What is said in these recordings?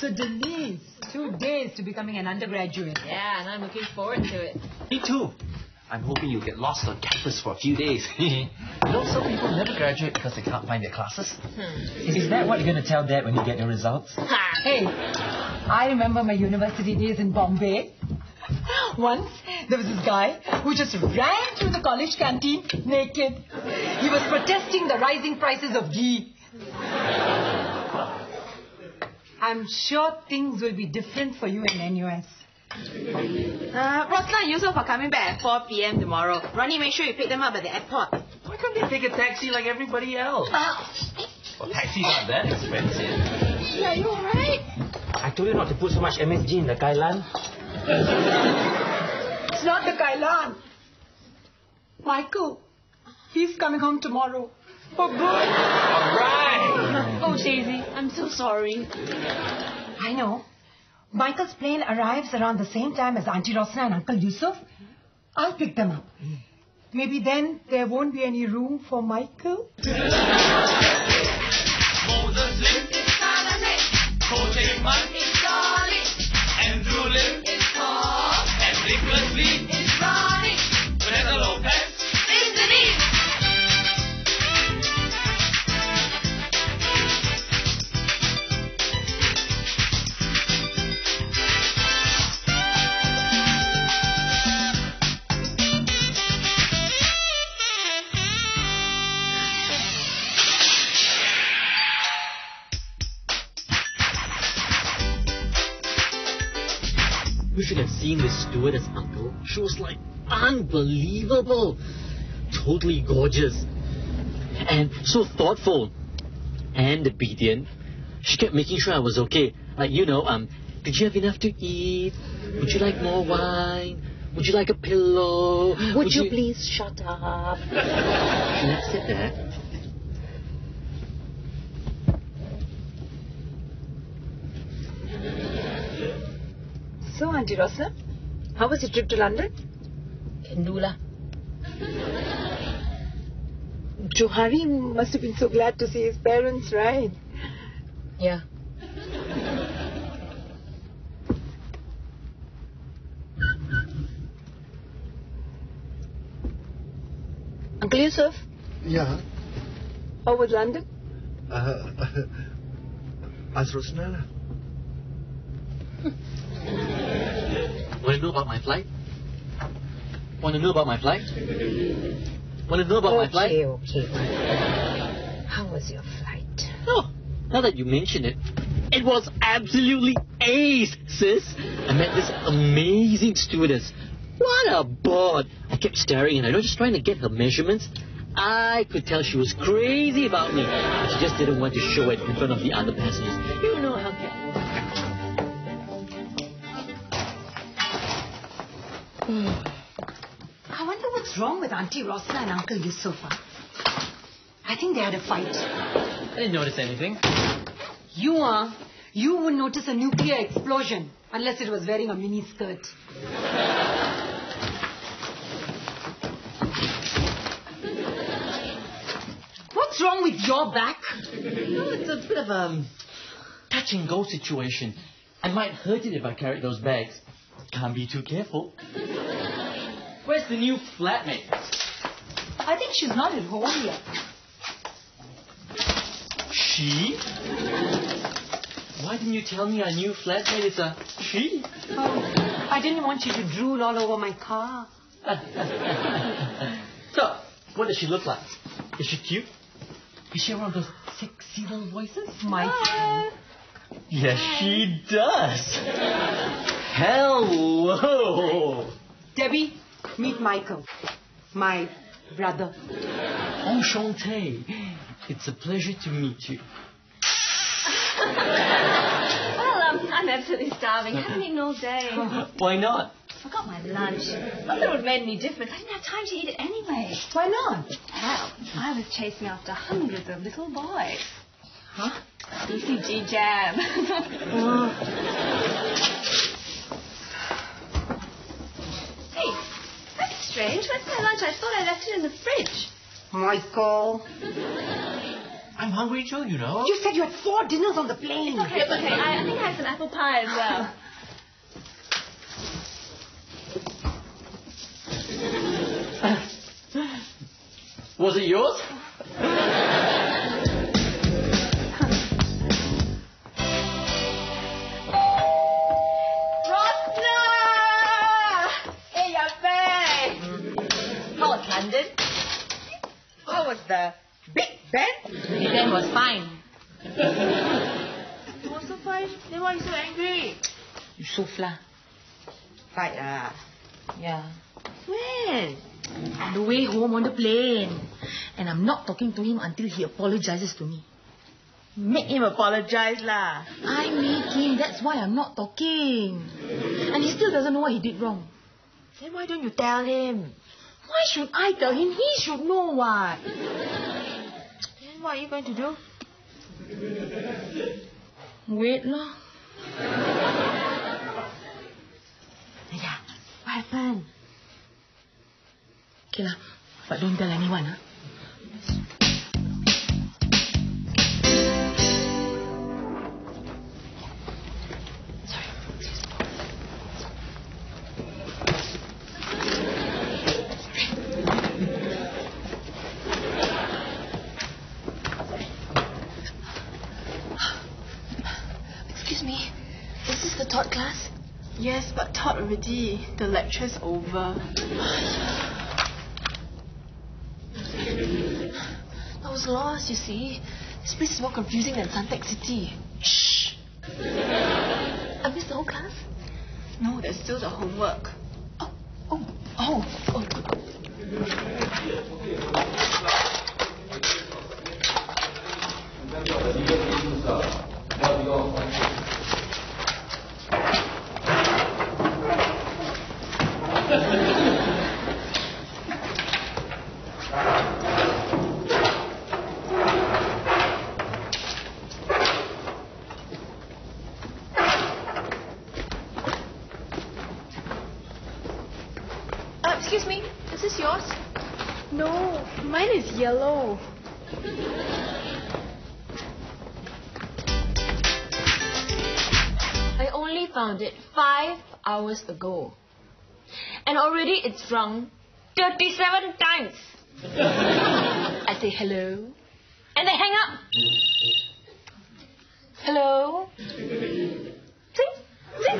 So Denise, two days to becoming an undergraduate. Yeah, and I'm looking forward to it. Me too. I'm hoping you'll get lost on campus for a few days. you know, some people never graduate because they can't find their classes. Hmm. Is that what you're going to tell Dad when you get your results? Hey, I remember my university days in Bombay. Once, there was this guy who just ran through the college canteen naked. He was protesting the rising prices of ghee. I'm sure things will be different for you in NUS. Uh, Rosna and Yusuf are coming back at 4 p.m. tomorrow. Ronnie, make sure you pick them up at the airport. Why can't they take a taxi like everybody else? Well, taxis aren't that expensive. Yeah, you alright? I told you not to put so much MSG in the Kailan. It's not the Kailan. Michael, he's coming home tomorrow. For good. Right. Oh, Daisy, I'm so sorry. I know. Michael's plane arrives around the same time as Auntie Rosna and Uncle Yusuf. I'll pick them up. Maybe then there won't be any room for Michael. You should have seen this stewardess, uncle. She was like unbelievable. Totally gorgeous. And so thoughtful. And obedient. She kept making sure I was okay. Like, you know, um, did you have enough to eat? Would you like more wine? Would you like a pillow? Would, you, please shut up? She never said that. So, Auntie Rosna, how was your trip to London? Can do lah. Johari must have been so glad to see his parents, right? Yeah. Uncle Yusuf, Yeah. how was London? Uh, Ask Rosnana. Want to know about my flight? Want to know about my flight? Want to know about my flight? Okay, okay. How was your flight? Oh, now that you mention it, it was absolutely ace, sis. I met this amazing stewardess. What a bod! I kept staring at her, just trying to get her measurements. I could tell she was crazy about me. She just didn't want to show it in front of the other passengers. You know Hmm. I wonder what's wrong with Auntie Rosna and Uncle Yusufa. I think they had a fight. I didn't notice anything. You are. You would notice a nuclear explosion unless it was wearing a mini skirt. What's wrong with your back? No, it's a bit of a touch and go situation. I might hurt it if I carry those bags. Can't be too careful. Where's the new flatmate? I think she's not at home yet. She? Why didn't you tell me our new flatmate is a she? Oh, I didn't want you to drool all over my car. so, what does she look like? Is she cute? Is she one of those sexy little voices? My Yes, she does. Hello. Debbie, meet Michael. My brother. Enchanté. It's a pleasure to meet you. Well, um, I'm absolutely starving. I Haven't eaten all day. Why not? I Forgot my lunch. Not that it would have made any difference. I didn't have time to eat it anyway. Why not? Hell, I was chasing after hundreds of little boys. Huh? BCG jam. hey, that's strange. Where's my lunch? I thought I left it in the fridge. Michael. I'm hungry too, you know. You said you had four dinners on the plane. Okay, it's okay. I, I think I have some apple pie as well. Was it yours? was the Big Ben? Big Ben was fine. he was so fine. Then why are you so angry? You so sufla. Fight ah. Yeah. When? On the way home on the plane. And I'm not talking to him until he apologizes to me. Make him apologize lah. I make him, that's why I'm not talking. And he still doesn't know what he did wrong. Then why don't you tell him? Why should I tell him? He should know why. Then what are you going to do? Wait lah. Yeah. What happened? Okay lah. But don't tell anyone, huh? The lecture's over. I was lost, you see. This place is more confusing than Suntec City. Shh. I missed the whole class? No, there's still the homework. Oh, oh, oh, oh. Hours ago. And already it's rung 37 times. I say hello. And they hang up. Hello? See? See?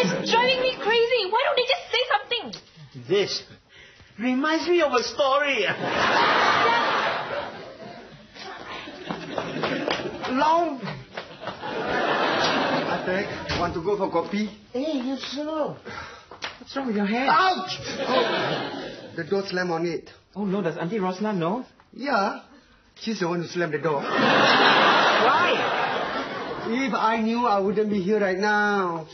It's driving me crazy. Why don't they just say something? This reminds me of a story. Long. Atek, want to go for coffee? Hey, you slow. What's wrong with your hair? Ouch! Oh, the door slammed on it. Oh no, does Auntie Rosna know? Yeah, she's the one who slammed the door. Why? If I knew, I wouldn't be here right now.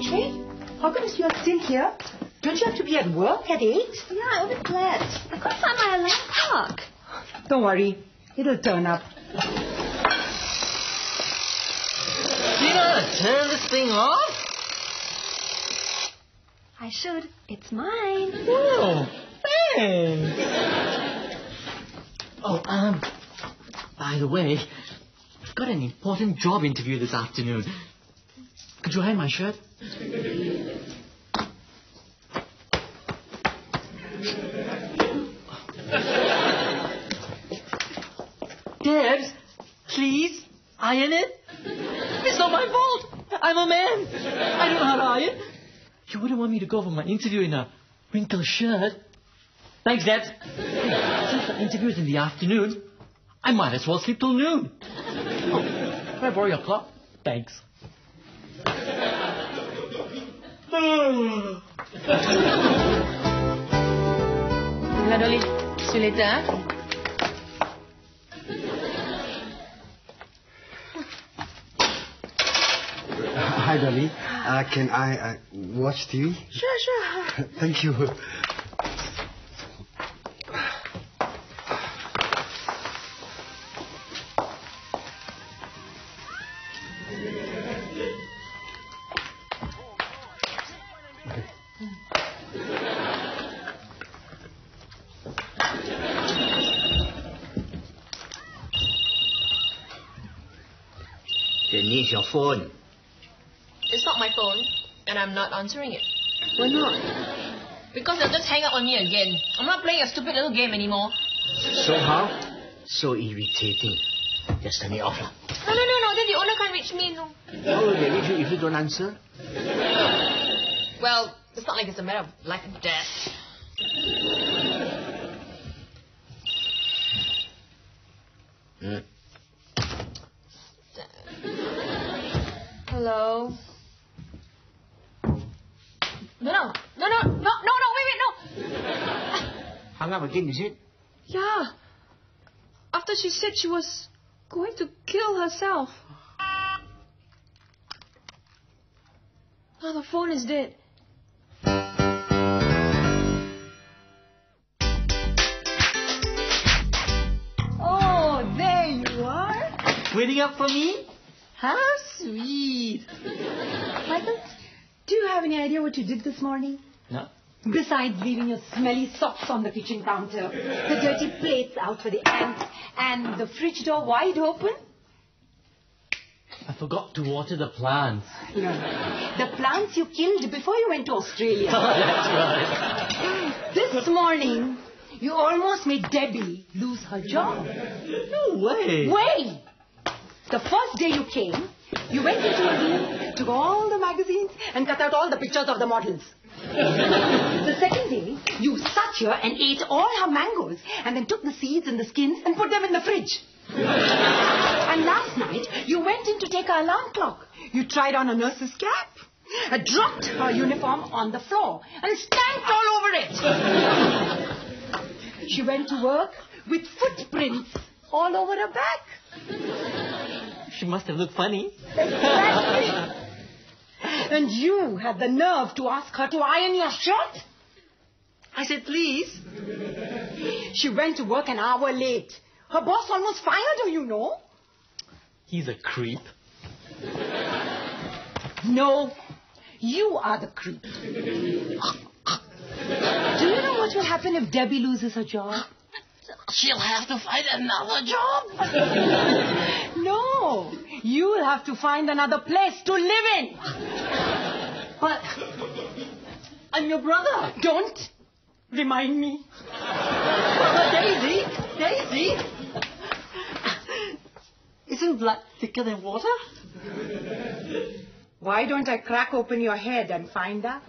Hey, how come you are still here? Don't you have to be at work at 8? Yeah, I always slept. I couldn't find my alarm clock. Don't worry, it'll turn up. Tina, turn this thing off. I should. It's mine. Oh, thanks. Oh, um, by the way, I've got an important job interview this afternoon. Could you hang my shirt? Dad, please, iron it. It's not my fault. I'm a man. I don't know how to iron. You wouldn't want me to go for my interview in a wrinkled shirt. Thanks, Dad. Since the interview is in the afternoon, I might as well sleep till noon. Oh, can I borrow your clock? Thanks. Hello, Dolly. Hi, Dolly. Uh, can I uh, watch TV? Sure, sure. Thank you. phone. It's not my phone, and I'm not answering it. Why not? Because they'll just hang up on me again. I'm not playing a stupid little game anymore. So how? So irritating. Just turn it off lah. No, no, no, no. Then the owner can't reach me, no. How will they reach you if you don't answer? Well, it's not like it's a matter of life and death. Hmm. Hello? No, no, no, no, no, no, no, wait, wait, no. Hung up again, is it? Yeah. After she said she was going to kill herself. Now the phone is dead. Oh, there you are. Waiting up for me? How sweet. Michael, do you have any idea what you did this morning? No. Besides leaving your smelly socks on the kitchen counter, the dirty plates out for the ants, and the fridge door wide open? I forgot to water the plants. No. The plants you killed before you went to Australia. Oh, that's right. This morning, you almost made Debbie lose her job. No way. Wait! The first day you came, you went into a room, took all the magazines, and cut out all the pictures of the models. the second day, you sat here and ate all her mangoes, and then took the seeds and the skins and put them in the fridge. and last night, you went in to take her alarm clock. You tried on a nurse's cap, uh, dropped her uniform on the floor, and stamped all over it. she went to work with footprints all over her back. She must have looked funny. Exactly. And you had the nerve to ask her to iron your shirt? I said, please. She went to work an hour late. Her boss almost fired her, you know. He's a creep. No, you are the creep. Do you know what will happen if Debbie loses her job? She'll have to find another job. no, you'll have to find another place to live in. But I'm your brother. Don't remind me. Daisy, Daisy. Isn't blood thicker than water? Why don't I crack open your head and find out?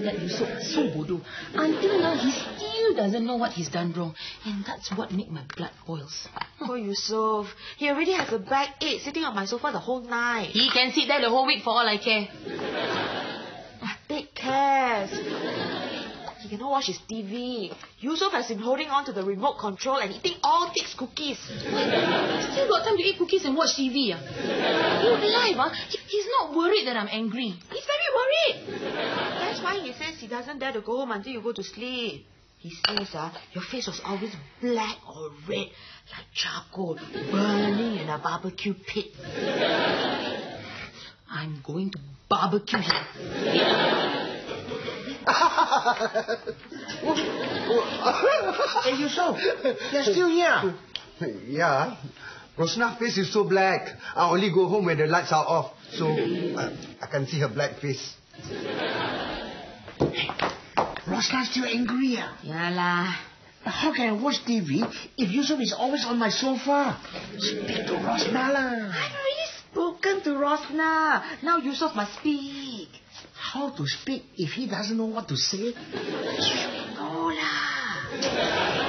That Yusuf is so bodoh. Until now, he still doesn't know what he's done wrong. And that's what make my blood boils. Poor Yusuf. He already has a backache sitting on my sofa the whole night. He can sit there the whole week for all I care. Take care. He cannot watch his TV. Yusuf has been holding on to the remote control and eating all Tick's cookies. Still got time to eat cookies and watch TV. Ah. Look live, ah. He- He's not worried that I'm angry. He's very worried. Why he says he doesn't dare to go home until you go to sleep. He says, ah, your face was always black or red, like charcoal, burning in a barbecue pit. I'm going to barbecue him. Hey, Yusuf, you're still here. Yeah. Rosna's face is so black. I only go home when the lights are off. So uh, I can see her black face. Rosna's still angry. Yeah lah. How can I watch TV if Yusuf is always on my sofa? Speak to Rosna lah. I've already spoken to Rosna. Now Yusuf must speak. How to speak if he doesn't know what to say? No lah.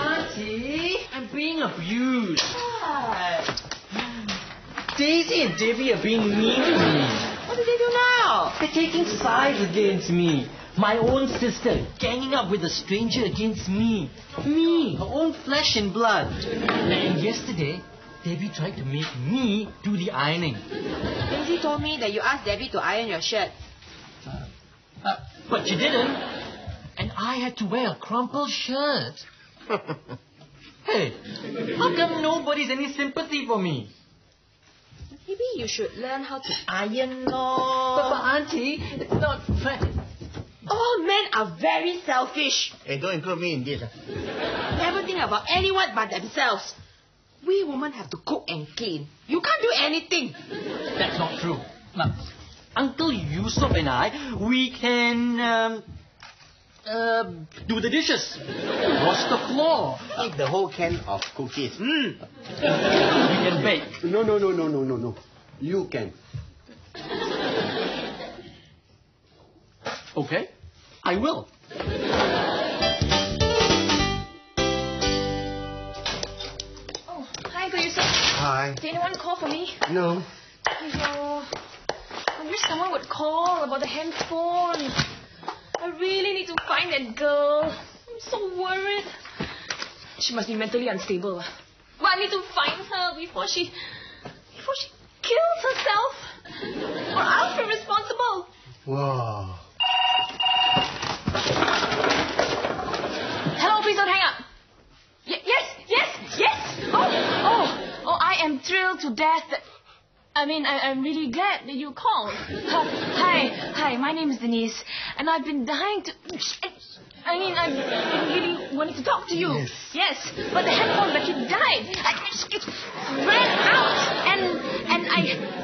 Auntie, I'm being abused. Daisy and Debbie are being mean to me. What did they do now? They're taking sides against me. My own sister ganging up with a stranger against me. Me, her own flesh and blood. And yesterday, Debbie tried to make me do the ironing. Daisy told me that you asked Debbie to iron your shirt. Uh, but she didn't. And I had to wear a crumpled shirt. hey, how come nobody's any sympathy for me? Maybe you should learn how to iron But, but. Auntie, it's not fair. All men are very selfish. Hey, don't include me in this. Never think about anyone but themselves. We women have to cook and clean. You can't do anything. That's not true. Now, Uncle Yusuf and I, we can um, uh, do the dishes, wash the floor, Eat the whole can of cookies. Mm. we can bake. No, no, no, no, no, no, no. You can. Okay, I will. Oh, hi, Uncle Hi. Did anyone call for me? No. Aiyo. I wish someone would call about the handphone. I really need to find that girl. I'm so worried. She must be mentally unstable. But I need to find her before she before she kills herself. Or I'll be responsible. Wow. Hello, please don't hang up. Y- yes, yes, yes. Oh, oh, oh, I am thrilled to death. That, I mean, I, I'm really glad that you called. Uh, hi, hi, my name is Denise, and I've been dying to. I mean, I've been really wanting to talk to you. Yes. Yes, but the handphone battery died. I, it, it ran out, and and I.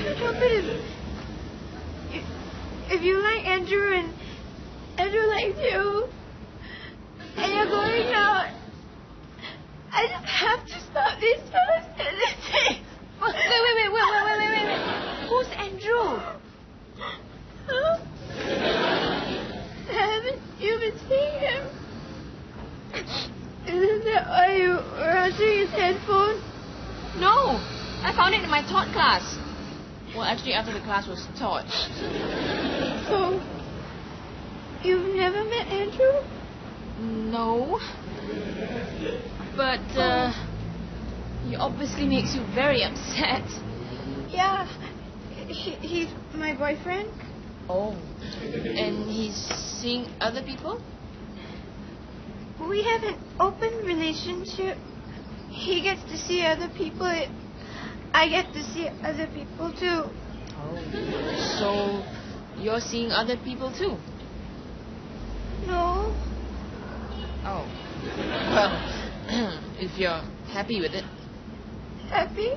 It if. If, you like Andrew and Andrew likes you, and you're going out, I just have to stop and say. Wait, wait, wait, wait, wait, wait, wait, wait, wait. Who's Andrew? Huh? Haven't you been seeing him? Isn't that why you were answering his handphone? No, I found it in my taught class. Well, actually, after the class was taught. So, you've never met Andrew? No. But, uh, he obviously makes you very upset. Yeah, he, he's my boyfriend. Oh. And he's seeing other people? We have an open relationship. He gets to see other people. I get to see other people too. Oh. So, you're seeing other people too? No, Oh. Well, if you're happy with it. happy?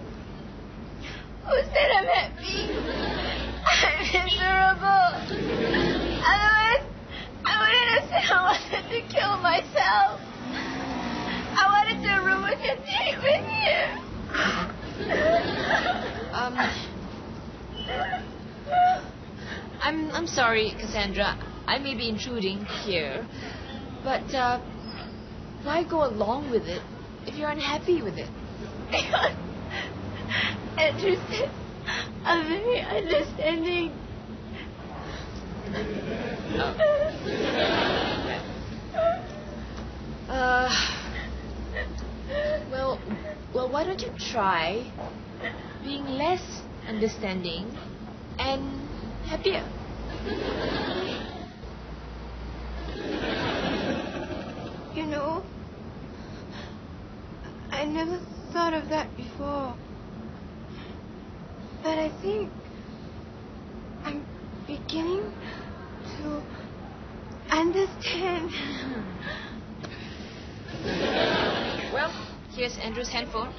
Who said I'm happy? I'm miserable. Otherwise, I wouldn't have said I wanted to kill myself. I wanted to ruin your date with you. Um, I'm I'm sorry, Cassandra. I may be intruding here, but uh, why go along with it if you're unhappy with it? Andrew said I'm very understanding. Uh, why don't you try being less understanding and happier? You know, I never thought of that before. But I think I'm beginning to understand. Well, here's Andrew's handphone.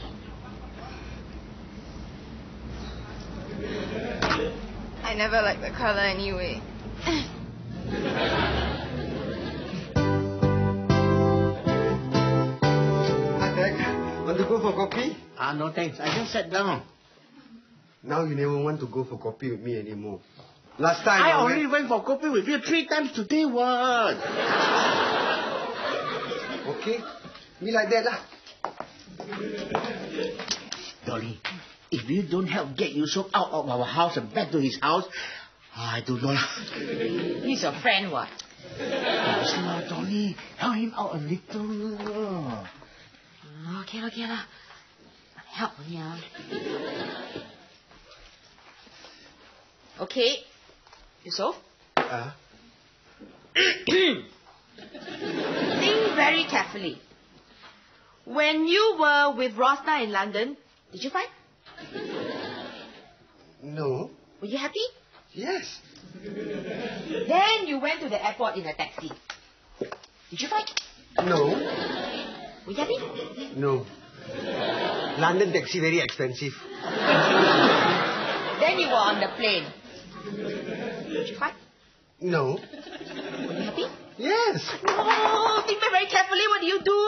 I never liked the color anyway. Hi, Beck. Want to go for coffee? Ah, no thanks. I just sat down. Now you never want to go for coffee with me anymore. Last time I went- already went for coffee with you three times today, what? Okay, me like that lah. Dolly, if you don't help get Yusuf out of our house and back to his house, I don't know. He's your friend, what? Yes, lah, Dolly. Help him out a little. Okay, okay lah. Help me ah. Okay. Yusuf, Ah, think very carefully. When you were with Rosna in London, did you fight? no. Were you happy? Yes. Then you went to the airport in a taxi. Did you fight? No. Were you happy? No. London taxi very expensive. Then you were on the plane. Did you fight? No. Were you happy? Yes. No, think very carefully. What do you do?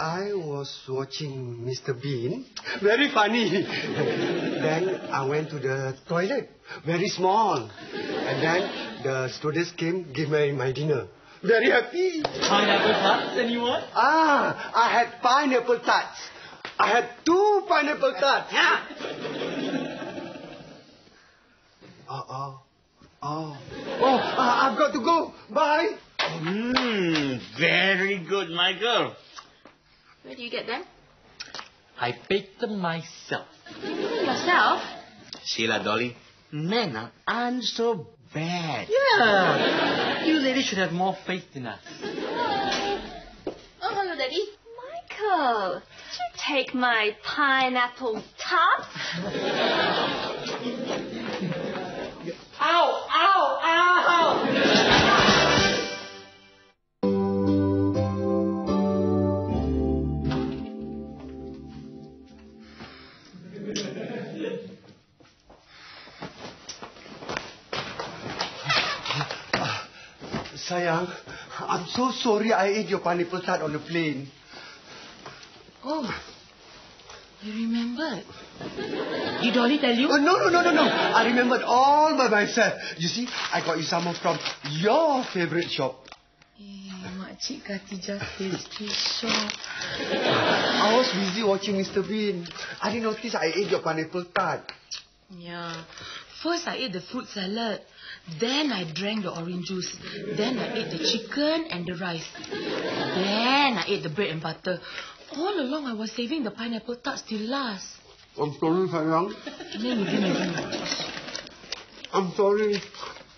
I was watching Mr. Bean. Very funny. then I went to the toilet. Very small. And then the students came, gave me my dinner. Very happy. Pineapple tarts, anyone? Ah, I had pineapple tarts. I had two pineapple tarts. Yeah. Oh, oh, oh. Oh, uh, I've got to go. Bye. Hmm, very good, Michael. Where do you get them? I baked them myself. You picked them yourself? Sheila, Dolly, men aren't so bad. Yeah. You ladies should have more faith in us. Oh, hello, Daddy. Michael, did you take my pineapple tart? Sayang, I'm so sorry I ate your pineapple on the plane. Oh, you remembered. Did Dolly tell you? Oh, no, no, no, no, no. I remembered all by myself. You see, I got you some from your favorite shop. Eh, Makcik Khatijah pastry shop. I was busy watching Mr. Bean. I didn't notice I ate your pineapple tart. Yeah. First I ate the fruit salad. Then I drank the orange juice. Then I ate the chicken and the rice. Then I ate the bread and butter. All along I was saving the pineapple tarts till last. I'm sorry, Sayang. And then you didn't even notice. I'm sorry.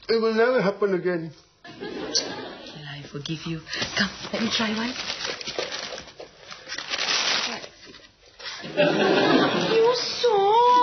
It will never happen again. Okay, I forgive you. Come, let me try one. You saw.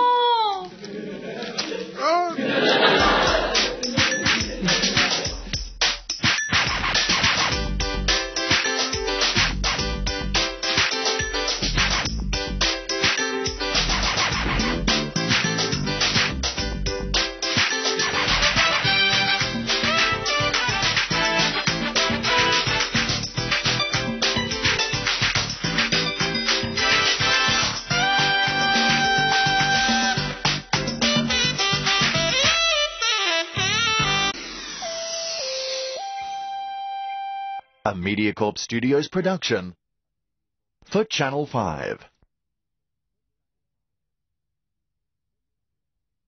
A MediaCorp Studios production for Channel 5.